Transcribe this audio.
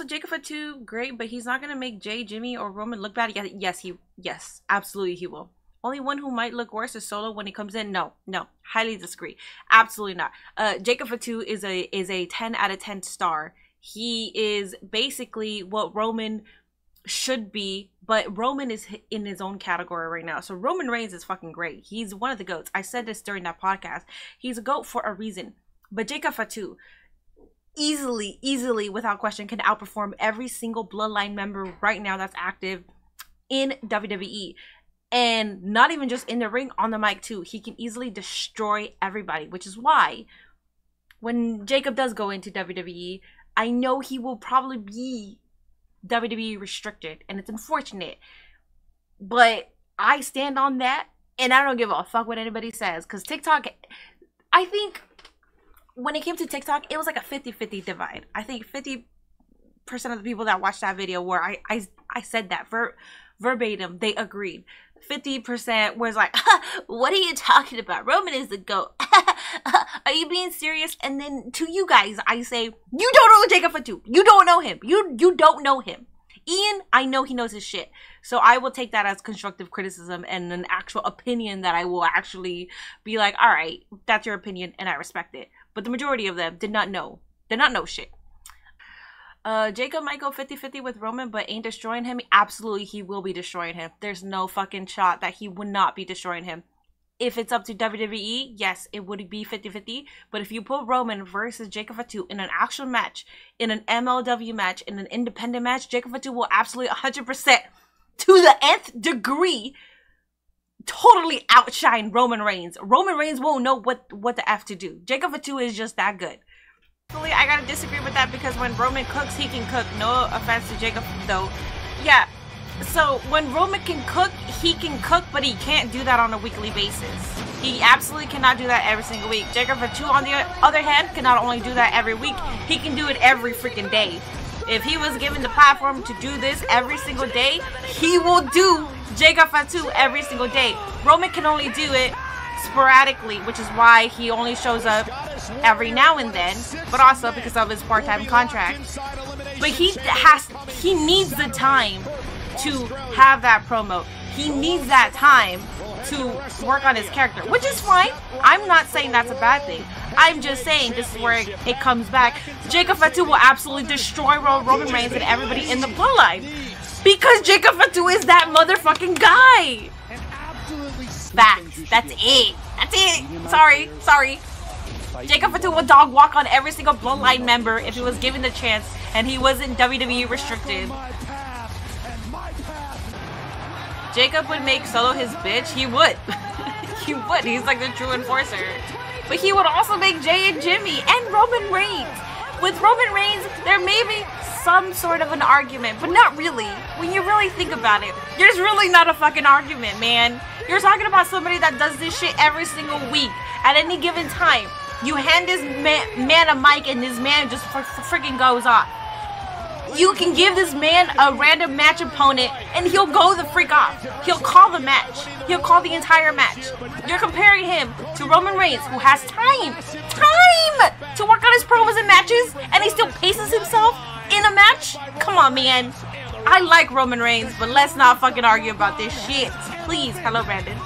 Also, Jacob Fatu, great, but he's not gonna make Jay, Jimmy, or Roman look bad. Yes, he, yes, absolutely he will. Only one who might look worse is Solo when he comes in. No, no, highly disagree. Absolutely not. Uh, Jacob Fatu is a is a ten out of ten star. He is basically what Roman should be, but Roman is in his own category right now. So Roman Reigns is fucking great. He's one of the goats. I said this during that podcast. He's a goat for a reason. But Jacob Fatu, easily, easily, without question, can outperform every single Bloodline member right now that's active in WWE. And not even just in the ring, on the mic too. He can easily destroy everybody, which is why when Jacob does go into WWE, I know he will probably be WWE restricted, and it's unfortunate. But I stand on that, and I don't give a fuck what anybody says. Because TikTok, I think when it came to TikTok, it was like a 50 50 divide. I think 50% of the people that watched that video where I, I, I said that ver- verbatim, they agreed. 50% was like, what are you talking about? Roman is the GOAT. are you being serious? And then to you guys, I say, you don't know Jacob Fatu. You don't know him. You you don't know him. Ian, I know he knows his shit. So I will take that as constructive criticism and an actual opinion that I will actually be like, all right, that's your opinion and I respect it. But the majority of them did not know. Did not know shit. Uh, Jacob might go 50-50 with Roman, but ain't destroying him. Absolutely, he will be destroying him. There's no fucking shot that he would not be destroying him. If it's up to WWE, yes, it would be 50-50. But if you put Roman versus Jacob Fatu in an actual match, in an MLW match, in an independent match, Jacob Fatu will absolutely 100% to the nth degree totally outshine Roman Reigns. Roman Reigns won't know what, what the F to do. Jacob Fatu is just that good. I gotta disagree with that because when Roman cooks, he can cook. No offense to Jacob, though. Yeah. So when Roman can cook, he can cook, but he can't do that on a weekly basis. He absolutely cannot do that every single week. Jacob Fatu, on the other hand, can not only do that every week, he can do it every freaking day. If he was given the platform to do this every single day, he will do Jacob Fatu every single day. Roman can only do it sporadically, which is why he only shows up every now and then, but also because of his part-time contract. But he has he needs the time to have that promo. He needs that time to work on his character, which is fine. I'm not saying that's a bad thing. I'm just saying this is where it, comes back. Jacob Fatu will absolutely destroy Roman Reigns and everybody in the bloodline. Because Jacob Fatu is that motherfucking guy. Facts. That's it. That's it. Sorry. Sorry. Jacob Fatu would dog walk on every single Bloodline member if he was given the chance and he wasn't WWE restricted. Jacob would make Solo his bitch. He would. he would. He's like the true enforcer. But he would also make Jay and Jimmy and Roman Reigns. With Roman Reigns, there may be some sort of an argument, but not really. When you really think about it, there's really not a fucking argument, man. You're talking about somebody that does this shit every single week at any given time. You hand this man, man a mic and this man just freaking goes off. You can give this man a random match opponent and he'll go the freak off. He'll call the match. He'll call the entire match. You're comparing him to Roman Reigns who has time, time to work on his promos and matches and he still paces himself in a match? Come on, man. I like Roman Reigns, but let's not fucking argue about this shit. Please. Hello, Brandon.